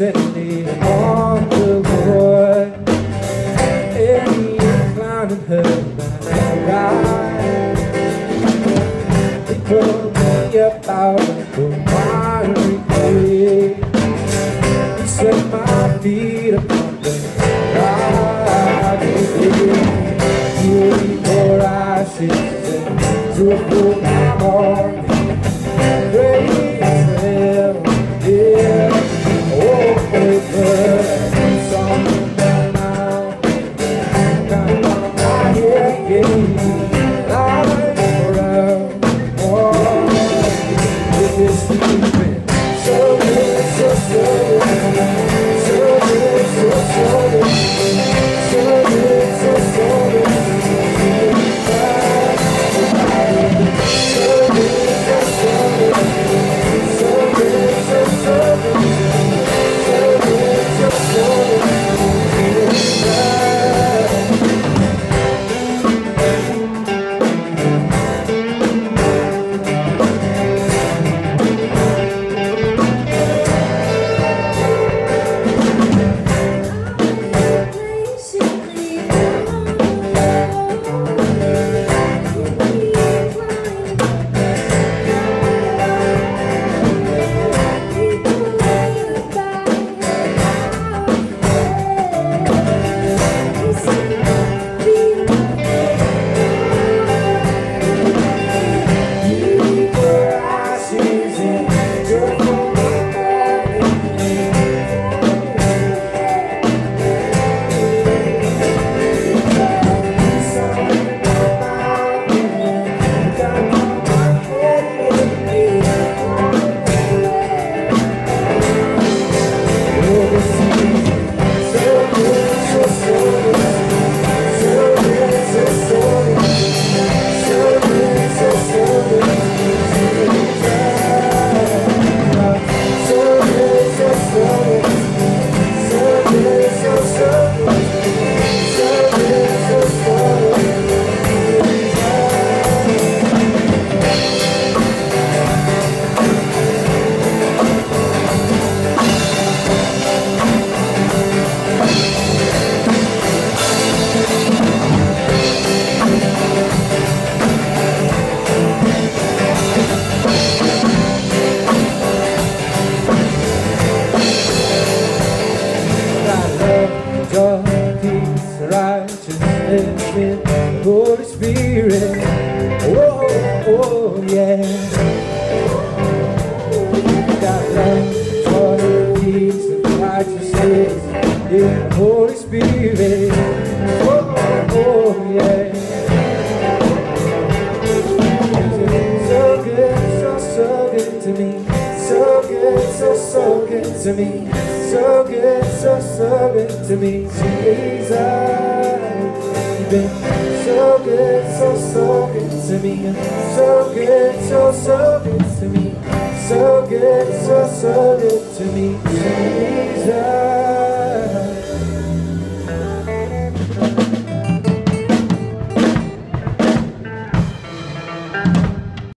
set me on the board Any cloud in her mind It drove me about the wiry clay It set my feet upon the rocky day Before I sit to a Open. Me, Holy Spirit. Woah oh yeah. Got that power to guide us say You Holy Spirit. Woah oh yeah. It's been so so good, so, good to me, Jesus. You've been so good, so, so good to me, so good, so, so